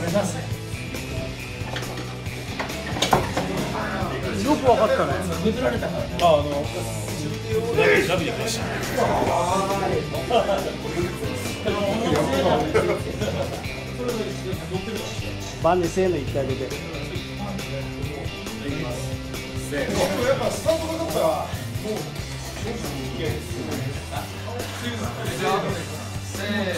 れすよく分かったね。削られたからね。ああのラビでしたせーの言ってあげてやっぱスタがったらもうごいけ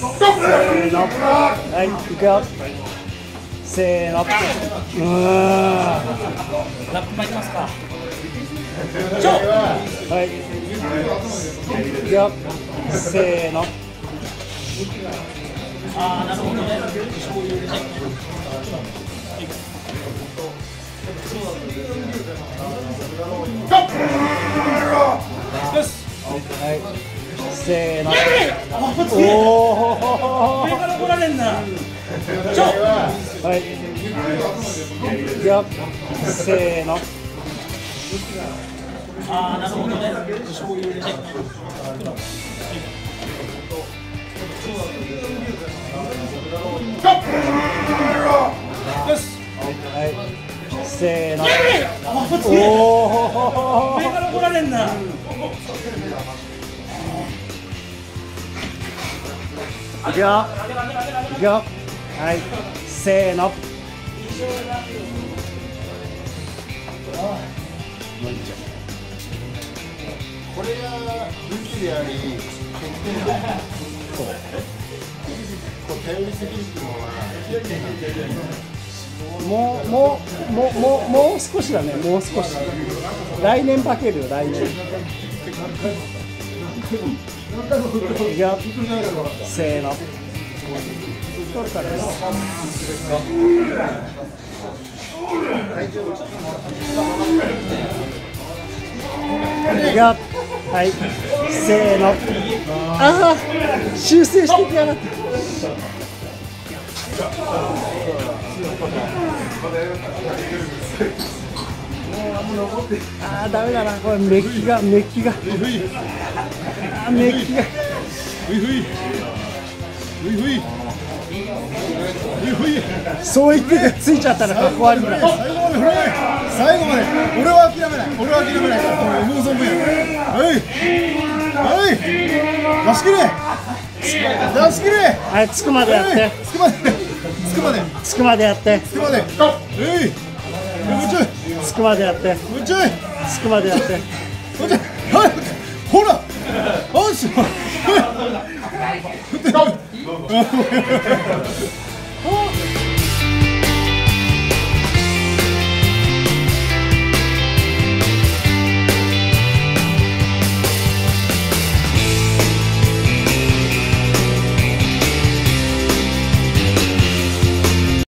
はい。行くよせーのうーんラップ巻きますかはい行くよせーのああなるほどねはいせーの。おお上から来られんなちょはい行くよせー。のああなるほどね醤油入れてはいせーのおお上から来られんな行くよ。行くよ。はい。せーの。これが武器であり、欠点だ。こう頼りすぎるっていうのは、もうもうもうもうもう少しだね。もう少し。来年化けるよ来年。いくよせーの。取るからですいはいせーの。ああ修正してきやがって。ああダメだなこれメッキがメッキがあーメッキが。そう言って。てついちゃったらかっこ悪いから最後まで。振らない。最後まで。俺は諦めない。俺は諦めない。もう存分や。はい。はい。出し切れ。出し切れ。はいつくまで。やってつくまで。つくまで。つくまで。やってつくまで。えい。もうちょい。つくまでやってもうちょい。つくまでやってもうちょい。はい。ほら。よし。はい。